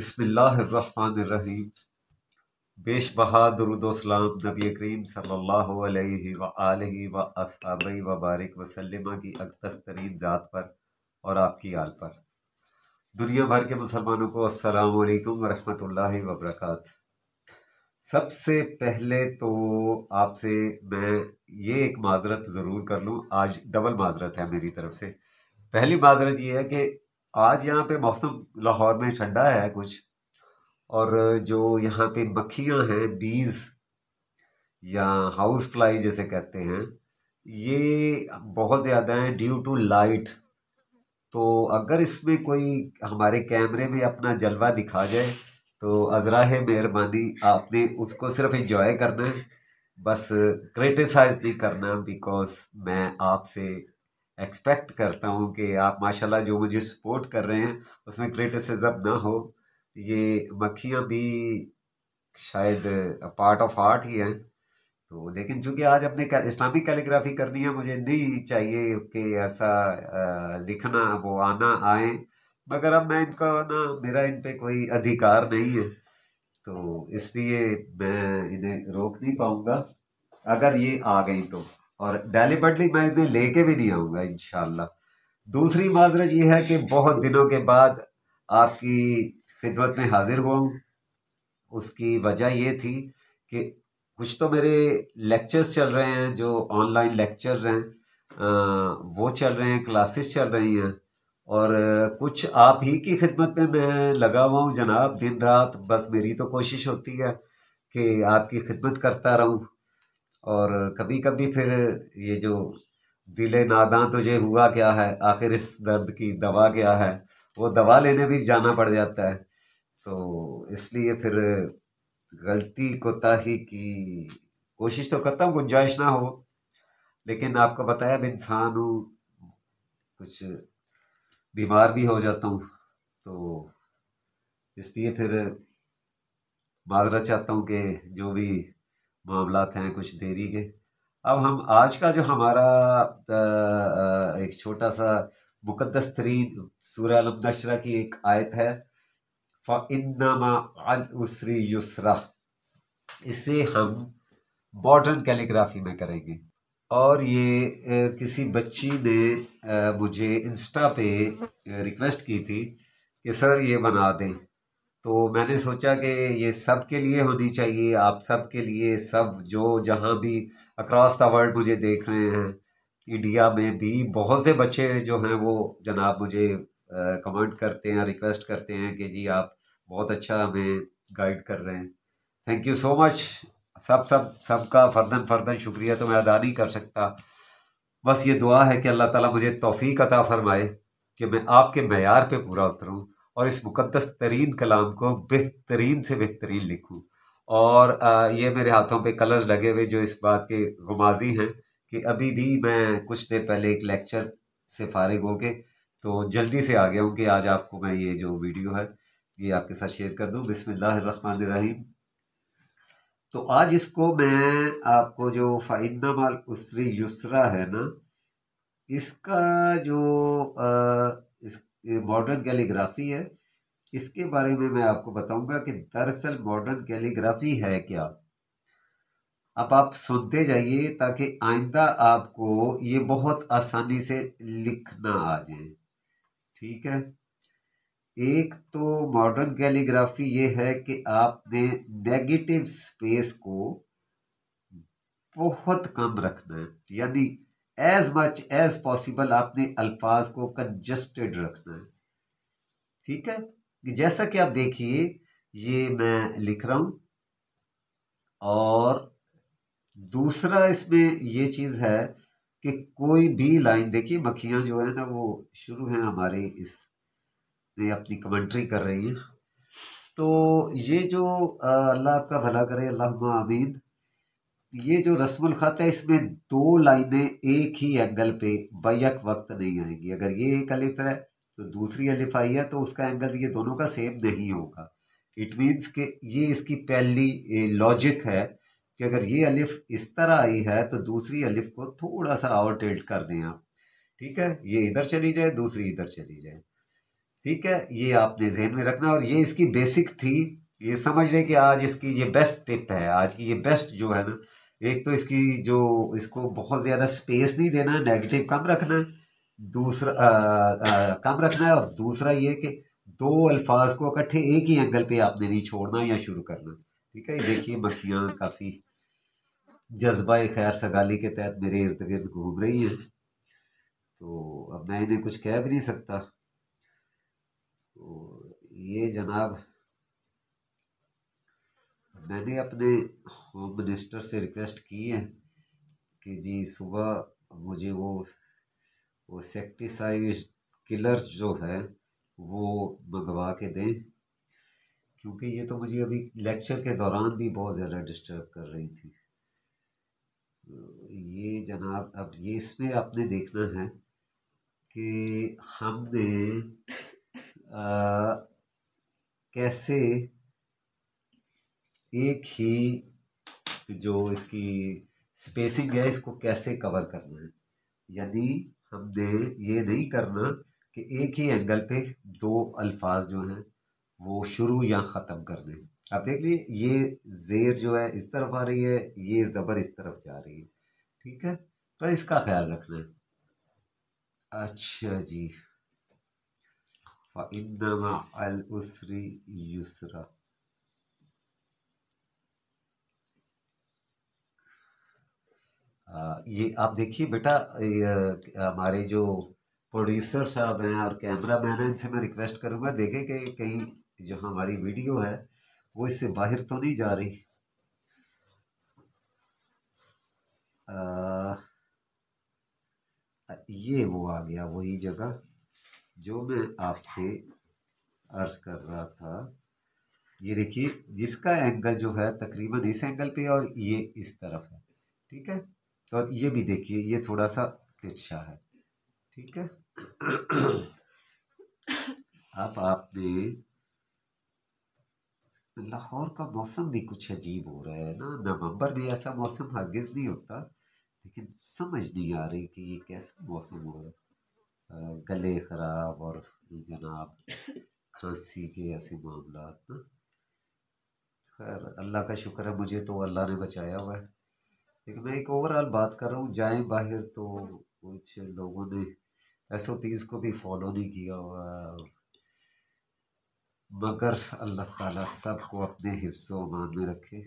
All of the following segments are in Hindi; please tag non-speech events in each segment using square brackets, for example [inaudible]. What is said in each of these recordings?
बिस्मिल्लाहिर्रहमानिर्रहीम। बेश बहा दरुदोसलाम नबी करीम सल्लल्लाहु अलैहि व आलिहि व अस्हाबी व बारिक वसल्लम की अकदस तरीन ज़ात पर और आपकी आल पर। दुनिया भर के मुसलमानों को अस्सलाम वालेकुम रहमतुल्लाहि व बरकात। सबसे पहले तो आपसे मैं ये एक माजरत ज़रूर कर लूँ। आज डबल माजरत है मेरी तरफ़ से। पहली माजरत ये है कि आज यहाँ पे मौसम लाहौर में ठंडा है कुछ। और जो यहाँ पे मक्खियाँ हैं बीज या हाउस फ्लाई जैसे कहते हैं, ये बहुत ज़्यादा हैं ड्यू टू लाइट तो अगर इसमें कोई हमारे कैमरे में अपना जलवा दिखा जाए तो अजरा है मेहरबानी, आपने उसको सिर्फ़ इंजॉय करना है। बस क्रिटिसाइज नहीं करना बिकॉज़ मैं आपसे एक्सपेक्ट करता हूँ कि आप माशाल्लाह जो मुझे सपोर्ट कर रहे हैं, उसमें क्रिटिसिज्म ना हो। ये मक्खियाँ भी शायद पार्ट ऑफ़ आर्ट ही हैं। तो लेकिन चूँकि आज अपने इस्लामिक कैलीग्राफी करनी है, मुझे नहीं चाहिए कि ऐसा लिखना, वो आना आए। मगर अब मैं इनका ना, मेरा इन पे कोई अधिकार नहीं है। तो इसलिए मैं इन्हें रोक नहीं पाऊँगा। अगर ये आ गई तो। और डेलीबरटली मैं इन्हें लेके भी नहीं आऊँगा इन दूसरी माजरत ये है कि बहुत दिनों के बाद आपकी खिदमत में हाजिर हुआ उसकी वजह ये थी कि कुछ तो मेरे लेक्चर्स चल रहे हैं, जो ऑनलाइन लेक्चर्स हैं वो चल रहे हैं क्लासेस चल रही हैं। और कुछ आप ही की खिदमत में मैं लगा हुआ हूँ, जनाब, दिन रात बस मेरी तो कोशिश होती है कि आपकी खिदमत करता रहूँ। और कभी कभी फिर ये जो दिले नादां तुझे हुआ क्या है? आखिर इस दर्द की दवा क्या है? वो दवा लेने भी जाना पड़ जाता है। तो इसलिए फिर गलती कोताही की कोशिश तो करता हूँ, गुंजाइश ना हो। लेकिन आपको बताया, अब इंसान हूँ, कुछ बीमार भी हो जाता हूँ। तो इसलिए फिर माजरा चाहता हूँ कि जो भी मामला हैं कुछ देरी के। अब हम आज का जो हमारा एक छोटा सा मुकदस तरीन सूर्य अलम की एक आयत है फ़िनमा युसरा। इसे हम मॉडर्न कैलीग्राफी में करेंगे। और ये किसी बच्ची ने मुझे इंस्टा पे रिक्वेस्ट की थी कि, सर, ये बना दें। तो मैंने सोचा कि ये सब के लिए होनी चाहिए, आप सब के लिए, सब जो जहाँ भी अक्रॉस द वर्ल्ड मुझे देख रहे हैं इंडिया में भी बहुत से बच्चे जो हैं वो जनाब मुझे कमेंट करते हैं रिक्वेस्ट करते हैं कि जी आप बहुत अच्छा हमें गाइड कर रहे हैं। थैंक यू सो मच सब सब, सबका फर्दन फर्दन शुक्रिया तो मैं अदा नहीं कर सकता। बस ये दुआ है कि अल्लाह ताला मुझे तौफ़ी अता फ़रमाए कि मैं आपके मैार पे पूरा उतरूँ। और इस मुकदस तरीन कलाम को बेहतरीन से बेहतरीन लिखूँ। और ये मेरे हाथों पे कलर्स लगे हुए जो इस बात के गुमाजी हैं कि अभी भी मैं कुछ देर पहले एक लेक्चर से फारिग हो गए तो जल्दी से आ गया हूँ कि आज आपको मैं ये जो वीडियो है ये आपके साथ शेयर कर दूँ। बिसमीम तो आज इसको मैं आपको जो फ़ाइदा माल उसरी युसरा है ना इसका जो आ, इस मॉडर्न कैलीग्राफी है। इसके बारे में मैं आपको बताऊँगा कि दरअसल मॉडर्न कैलीग्राफी है क्या। अब आप सुनते जाइए ताकि आइंदा आपको ये बहुत आसानी से लिखना आ जाए। ठीक है? एक तो मॉडर्न कैलीग्राफी ये है कि आपने नेगेटिव स्पेस को बहुत कम रखना है। यानी एज मच एज पॉसिबल आपने अल्फाज को कंजस्टेड रखना है। ठीक है? जैसा कि आप देखिए, ये मैं लिख रहा हूँ। और दूसरा इसमें ये चीज़ है कि कोई भी लाइन, देखिए मक्खियाँ जो है ना, वो शुरू हैं हमारे इस में अपनी कमेंट्री कर रही हैं। तो ये जो अल्लाह आपका भला करे अल्लाह आमीन। ये जो रस्मुल ख़त है, इसमें दो लाइनें एक ही एंगल पे बैक वक्त नहीं आएँगी अगर ये एक अलिफ है तो दूसरी अलिफ आई है तो उसका एंगल ये दोनों का सेम नहीं होगा। इट मीन्स कि ये इसकी पहली लॉजिक है कि अगर ये अलिफ इस तरह आई है तो दूसरी अलिफ को थोड़ा सा और टिल्ट कर दें आप। ठीक है? ये इधर चली जाए, दूसरी इधर चली जाए। ठीक है? ये आपने जहन में रखना और ये इसकी बेसिक थी। ये समझ लें कि आज इसकी ये बेस्ट टिप है। आज की ये बेस्ट जो है ना एक तो इसकी जो इसको बहुत ज़्यादा स्पेस नहीं देना है नेगेटिव कम रखना है दूसरा आ, आ, कम रखना है और दूसरा ये कि दो अल्फाज को इकट्ठे एक ही एंगल पे आपने नहीं छोड़ना या शुरू करना। ठीक है? देखिए मक्खियाँ काफ़ी जज्बा खैर सगाली के तहत मेरे इर्द गिर्द घूम रही हैं। तो अब मैं इन्हें कुछ कह भी नहीं सकता। तो ये जनाब मैंने अपने होम मिनिस्टर से रिक्वेस्ट की है कि जी सुबह मुझे वो वो सेक्टिसाइड किलर जो है वो मंगवा के दें। क्योंकि ये तो मुझे अभी लेक्चर के दौरान भी बहुत ज़्यादा डिस्टर्ब कर रही थी। तो ये जनाब अब ये इसमें आपने देखना है कि हमने आ, कैसे एक ही जो इसकी स्पेसिंग है, इसको कैसे कवर करना है? यानी हमने ये नहीं करना कि एक ही एंगल पे दो अल्फाज जो हैं, वो शुरू या ख़त्म कर दें। आप देख लीजिए, ये जेर जो है इस तरफ़ आ रही है, ये ज़बर इस तरफ़ जा रही है। ठीक है? तो इसका ख्याल रखना है। अच्छा जी। फ़िनमा अल उसरी युसरा। ये आप देखिए बेटा हमारे जो प्रोड्यूसर साहब हैं और कैमरा मैन हैं इनसे मैं रिक्वेस्ट करूँगा देखें कि कहीं जो हमारी वीडियो है वो इससे बाहर तो नहीं जा रही। आ, ये वो आ गया वही जगह जो मैं आपसे अर्ज़ कर रहा था। ये देखिए जिसका एंगल जो है तकरीबन इस एंगल पे और ये इस तरफ़ है ठीक है? और ये भी देखिए, ये थोड़ा सा तिरछा है। ठीक है? अब आपने लाहौर का मौसम भी कुछ अजीब हो रहा है ना? नवंबर में ऐसा मौसम हरगिज नहीं होता, लेकिन समझ नहीं आ रही कि ये कैसा मौसम हो रहा है। गले ख़राब और जनाब खांसी के ऐसे मामला ना। खैर, अल्लाह का शुक्र है, मुझे तो अल्लाह ने बचाया हुआ है। लेकिन मैं एक ओवरऑल बात कर रहा हूँ, जाएँ बाहर तो कुछ लोगों ने एस ओ पीज़ को भी फॉलो नहीं किया हुआ। मगर अल्लाह ताला सबको अपने हिफ्स मान में रखे।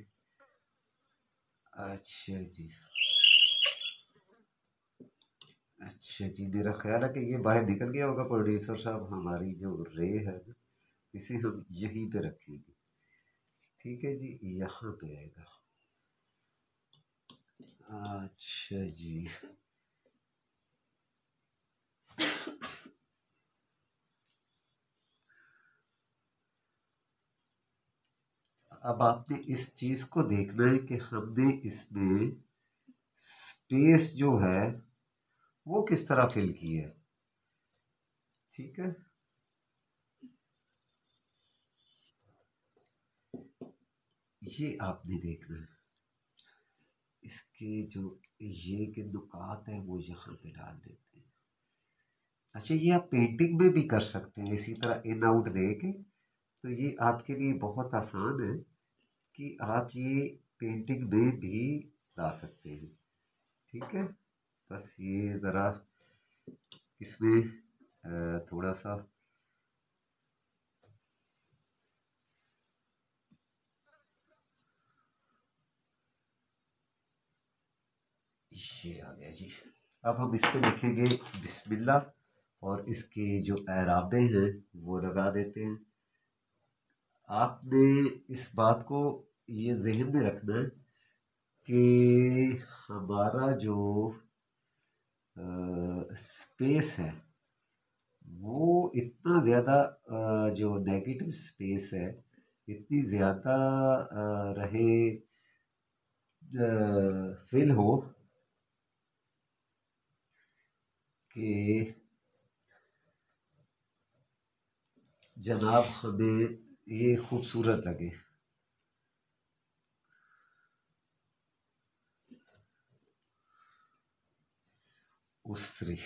अच्छा जी। अच्छा जी, मेरा ख्याल है कि ये बाहर निकल गया होगा प्रोड्यूसर साहब, हमारी जो रे है ना, इसे हम यहीं पे रखेंगे। ठीक है जी, यहाँ पे आएगा। अच्छा जी। अब आपने इस चीज़ को देखना है कि हमने इसमें स्पेस जो है, वो किस तरह फिल की है? ठीक है? ये आपने देखना है। इसके जो ये के नुकात हैं, वो यहाँ पे डाल देते हैं। अच्छा ये आप पेंटिंग में भी कर सकते हैं, इसी तरह इन आउट दे के। तो ये आपके लिए बहुत आसान है कि आप ये पेंटिंग में भी ला सकते हैं। ठीक है? बस ये ज़रा इसमें थोड़ा सा ये आ गया जी। अब हम इस पर लिखेंगे बिस्मिल्लाह और इसके जो एराबे हैं वो लगा देते हैं। आपने इस बात को ये जहन में रखना है कि हमारा जो आ, स्पेस है वो इतना ज़्यादा जो नेगेटिव स्पेस है इतनी ज़्यादा रहे फिल हो कि जनाब हमें ये खूबसूरत लगे। उसरी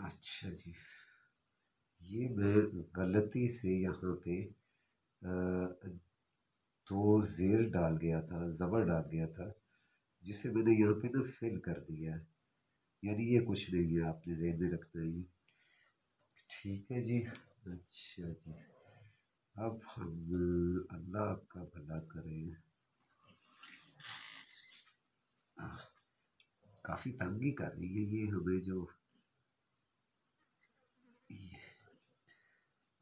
अच्छा जी। ये मैं गलती से यहाँ पे दो ज़ेर डाल गया था, ज़बर डाल गया था, जिसे मैंने यहाँ पे ना फिल कर दिया है। यानी ये कुछ नहीं है, आपने जहन में रखना है ठीक है जी। अच्छा जी। अब हम अल्लाह आपका भला करें। काफ़ी तंगी कर रही है ये हमें जो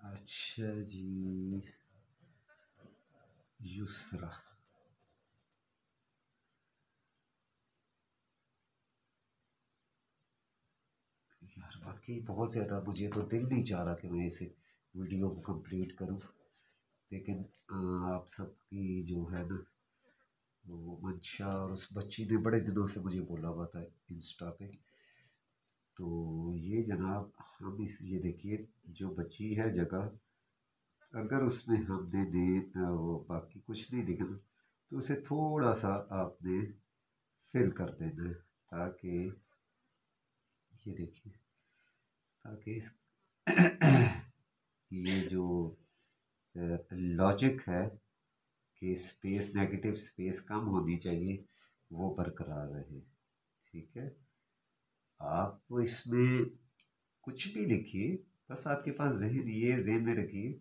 अच्छा जी युसरा यार बाकी बहुत ज़्यादा मुझे तो दिल नहीं चाह रहा कि मैं इसे वीडियो को कंप्लीट करूँ। लेकिन आप सबकी जो है ना, वो मंशा और उस बच्ची ने बड़े दिनों से मुझे बोला हुआ था इंस्टा पे। तो ये जनाब, हम इस, ये देखिए, जो बची है जगह, अगर उसमें हमने दे वो बाकी कुछ नहीं लिखना तो उसे थोड़ा सा आपने फिल कर देना है, ताकि, ये देखिए, ताकि इस [coughs] ये जो लॉजिक है कि स्पेस नेगेटिव स्पेस कम होनी चाहिए, वो बरकरार रहे, ठीक है? आप इसमें कुछ भी लिखिए, बस आपके पास जहन ये जहन में रखिए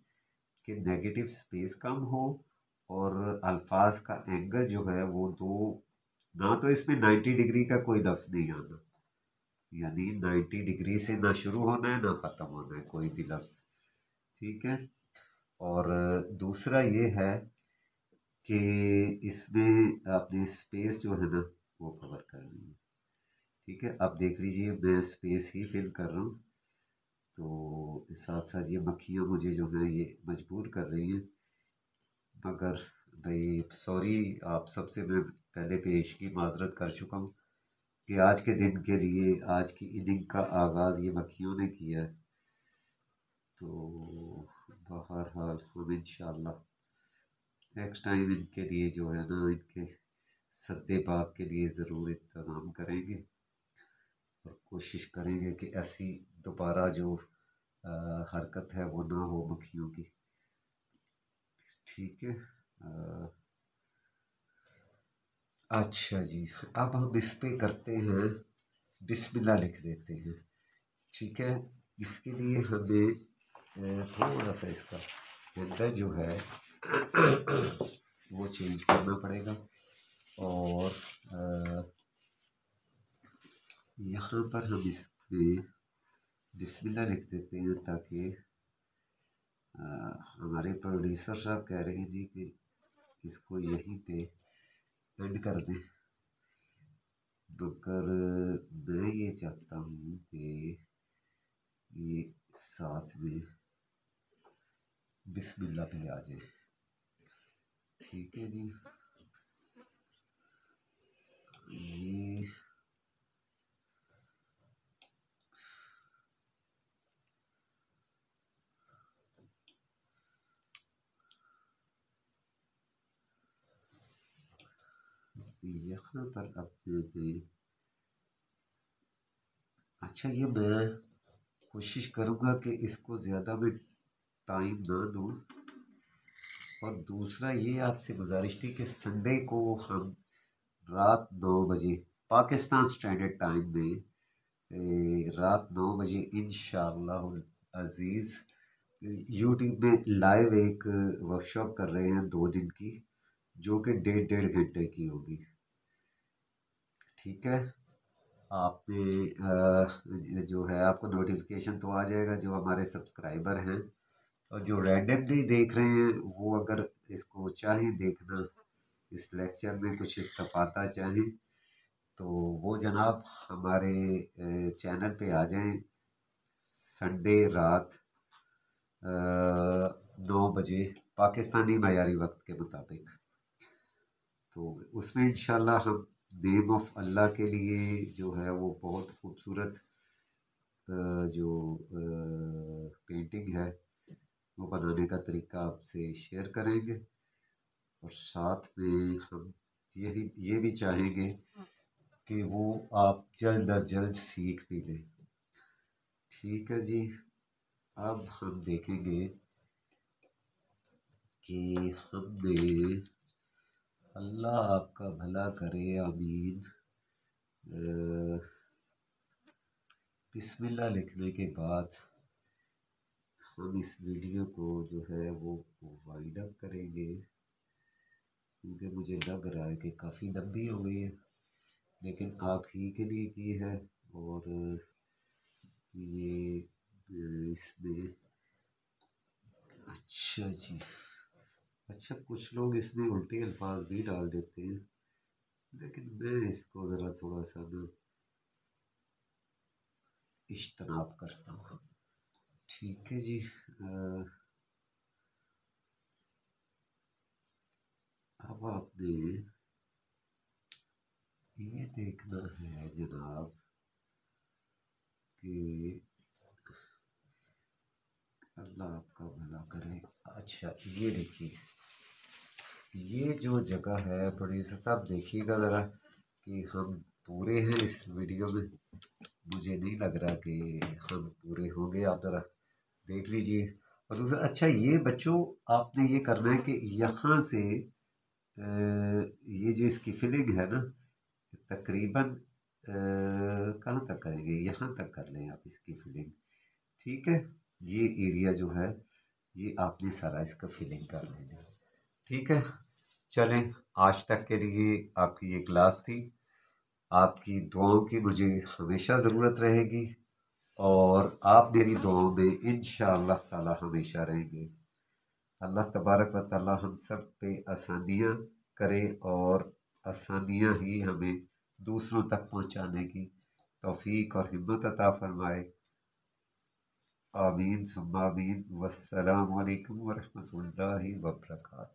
कि नेगेटिव स्पेस कम हो और अल्फाज का एंगल जो है वो दो, ना तो इसमें नाइन्टी डिग्री का कोई लफ्ज़ नहीं आना। यानी नाइन्टी डिग्री से ना शुरू होना है, ना ख़त्म होना है कोई भी लफ्ज़। ठीक है? और दूसरा ये है कि इसमें आपने स्पेस जो है ना, वो कवर करनी है ठीक है? अब देख लीजिए, मैं स्पेस ही फिल कर रहा हूँ। तो साथ साथ ये मक्खियाँ मुझे जो है, ये मजबूर कर रही हैं। मगर भाई सॉरी आप सबसे मैं पहले पेश की माजरत कर चुका हूँ कि आज के दिन के लिए, आज की इनिंग का आगाज़ ये मक्खियों ने किया है। तो बहरहाल, हम इन नेक्स्ट टाइम इनके लिए जो है ना, इनके सद्दे पाक के लिए ज़रूर इंतज़ाम करेंगे। और कोशिश करेंगे कि ऐसी दोबारा जो आ, हरकत है वो ना हो मक्खियों की। ठीक है अच्छा जी अब हम इस पे करते हैं बिस्मिल्लाह लिख देते हैं। ठीक है इसके लिए हमें थोड़ा सा इसका अंदर जो है वो चेंज करना पड़ेगा और आ, यहाँ पर हम इसमें बिस्मिल्लाह लिख देते हैं ताकि हमारे प्रोड्यूसर साहब कह रहे हैं जी कि इसको यहीं पे एंड कर दें। मगर मैं ये चाहता हूँ कि ये साथ में बिस्मिल्लाह भी आ जाए। ठीक है जी ये यहाँ पर अपने में अच्छा ये मैं कोशिश करूँगा कि इसको ज़्यादा मैं टाइम ना दूँ। और दूसरा ये आपसे गुजारिश थी कि संडे को हम रात नौ बजे पाकिस्तान स्टैंडर्ड टाइम में रात नौ बजे इन अज़ीज़ यूट्यूब में लाइव एक वर्कशॉप कर रहे हैं दो दिन की, जो कि डेढ़ डेढ़ घंटे की होगी। ठीक है। आपने जो है आपको नोटिफिकेशन तो आ जाएगा, जो हमारे सब्सक्राइबर हैं। और जो रैंडमली देख रहे हैं, वो अगर इसको चाहें देखना, इस लेक्चर में कुछ इस्तफाता चाहें तो वो जनाब हमारे चैनल पे आ जाएँ। संडे रात नौ बजे पाकिस्तानी मयारी वक्त के मुताबिक। तो उसमें इन हम नेम ऑफ़ अल्लाह के लिए जो है वो बहुत खूबसूरत जो पेंटिंग है, वो बनाने का तरीका आपसे शेयर करेंगे। और साथ में हम यही ये भी चाहेंगे कि वो आप जल्द अज जल्द सीख भी लें। ठीक है जी, अब हम देखेंगे कि हमने अल्लाह आपका भला करे, आमीन। बिस्मिल्लाह लिखने के बाद हम इस वीडियो को जो है वो वाइड अप करेंगे, क्योंकि मुझे लग रहा है कि काफ़ी लंबी हो गई है, लेकिन आप ही के लिए की है, और ये इसमें अच्छा जी। अच्छा कुछ लोग इसमें उल्टे अल्फाज भी डाल देते हैं लेकिन मैं इसको ज़रा थोड़ा सा ना इज्तनाब करता हूँ। ठीक है जी आ, अब आपने ये देखना है जनाब कि अल्लाह आपका भला करे। अच्छा ये देखिए। ये जो जगह है प्रोड्यूसर साहब देखिएगा ज़रा कि हम पूरे हैं इस वीडियो में। मुझे नहीं लग रहा कि हम पूरे होंगे आप ज़रा देख लीजिए। और दूसरा अच्छा ये बच्चों, आपने ये करना है कि यहाँ से ये जो इसकी फिलिंग है ना, तकरीबन कहाँ तक करेंगे? यहाँ तक कर लें आप इसकी फिलिंग ठीक है? ये एरिया जो है, ये आपने सारा इसका फिलिंग कर लेना ठीक है? चलें। आज तक के लिए आपकी ये क्लास थी। आपकी दुआओं की मुझे हमेशा ज़रूरत रहेगी और आप मेरी दुआओं में इन ताला हमेशा रहेंगे। अल्लाह तबारक व ताली हम सब पे आसानियाँ करे और आसानियाँ ही हमें दूसरों तक पहुँचाने की तौफीक और हिम्मत अता फरमाए। आमीन, सुम्मा आमीन। वसलम वरहमल वर्का